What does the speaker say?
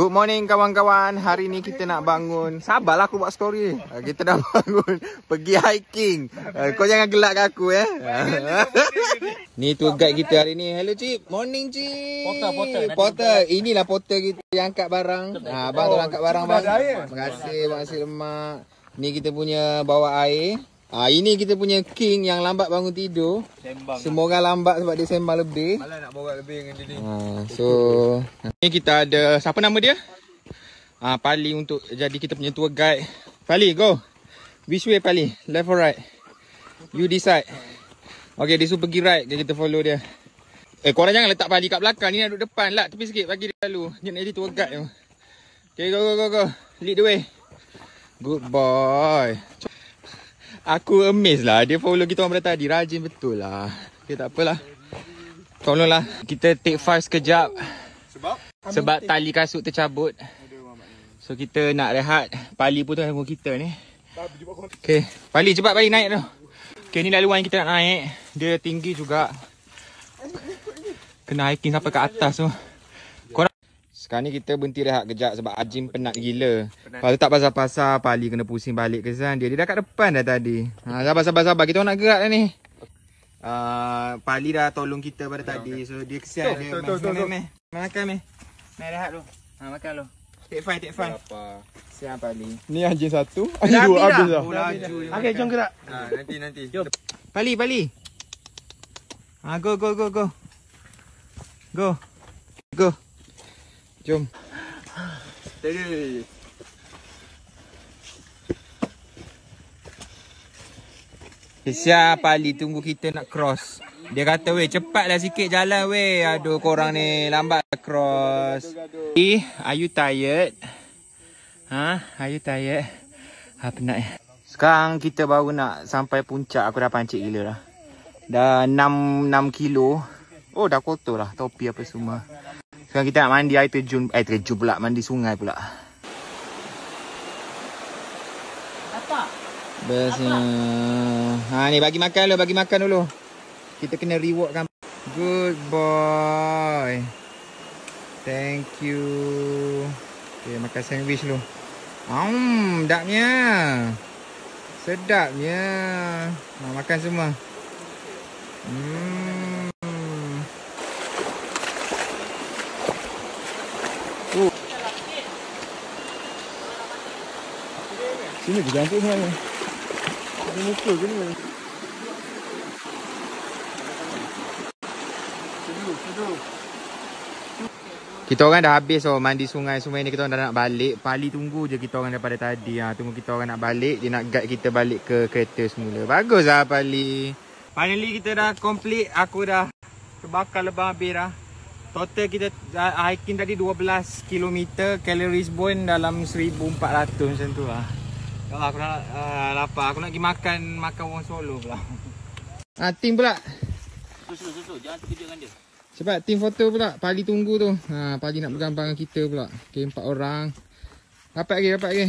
Good morning kawan-kawan. Hari ni kita nak bangun. Sabarlah aku buat story. Ah, Kita dah bangun pergi hiking. Ah, Kau jangan gelak kat aku eh. ni tour guide kita hari ni. Hello Cip. Morning Cip. Porter, porter. Nanti Porter. Inilah porter kita yang angkat barang. Ha, abang tolong angkat barang bang. Terima kasih Mak Nasi Lemak. Ni kita punya bawa air. Ah ini kita punya king yang lambat bangun tidur. Sembang. Semua orang lambat sebab dia sembang lebih. Malah nak borak lebih dengan dia ni. Ha, so ni kita ada siapa nama dia? Ah Pali untuk jadi kita punya tour guide. Pali go. Which way Pali? Left or right? You decide. Okay, dia suruh pergi right. Dia kita follow dia. Eh, korang jangan letak Pali kat belakang. Ni nak duduk depan. Lah, tepi sikit. Bagi dia lalu. Dia nak jadi tour guide tu. Okay, go, go, go, go. Lead the way. Good boy. Aku amazed lah. Dia follow kita orang pada tadi. Rajin betul lah. Okay, tak apalah. Tolonglah. Kita take five sekejap. Sebab? Sebab tali kasut tercabut. So kita nak rehat. Pali pun tu tunggu kita ni. Okay. Pali cepat Pali naik tu. Okay ni laluan kita nak naik. Dia tinggi juga. Kena hiking sampai ke atas tu. Korang. Sekarang ni kita berhenti rehat kejap sebab Ajim penat gila. Kalau tak pasal-pasal Pali kena pusing balik ke sana dia. Dia dah kat depan dah tadi. Ha, sabar sabar sabar. Kita nak gerak dah ni. Uh, Pali dah tolong kita pada tadi. So dia kesian dia. Betul, betul, betul. Meh, meh. Makan meh. Meh rehat dulu. Ha, makan dulu. Take five, take five. Siap Pali. Ni anjing satu. Anjing dua habis dah. Oh, laju dia Okey, makan. jom gerak. Ha, nanti nanti. Jom. Pali, Pali. Ha, go, go, go, go. Go. Go. Jom. Steady. Siap Pali tunggu kita nak cross. Dia kata weh cepatlah sikit jalan weh. Aduh korang ni lambat cross. Eh, are you tired? Ha? Are you tired? Ha penat ya. Sekarang kita baru nak sampai puncak. Aku dah pancit gila dah. Dah 6 6 kilo. Oh dah kotor lah topi apa semua. Sekarang kita nak mandi air terjun. Eh terjun pula mandi sungai pula. Bestnya. Ha ni bagi makan dulu, bagi makan dulu. Kita kena rewardkan. Good boy. Thank you. Okay, makan sandwich dulu. Hmm, sedapnya. Sedapnya. Ha, makan semua. Hmm. Sini je cantik sebenarnya. Ini muka ke ni? Kita orang dah habis oh mandi sungai semua ni kita orang dah nak balik. Pali tunggu je kita orang daripada tadi. Ha, tunggu kita orang nak balik. Dia nak guide kita balik ke kereta semula. Bagus lah Pali. Finally kita dah complete. Aku dah terbakar lebih habis dah. Total kita uh, hiking tadi 12 km. Calories pun dalam 1400 macam tu lah. Ya Allah, aku dah uh, lapar. Aku nak pergi makan makan orang solo pula. Ah, tim pula. Susu susu jangan terkejut dengan dia. Cepat team foto pula. Pali tunggu tu. Ha, Pali nak bergambar dengan kita pula. Okay, empat orang. Dapat lagi, dapat lagi.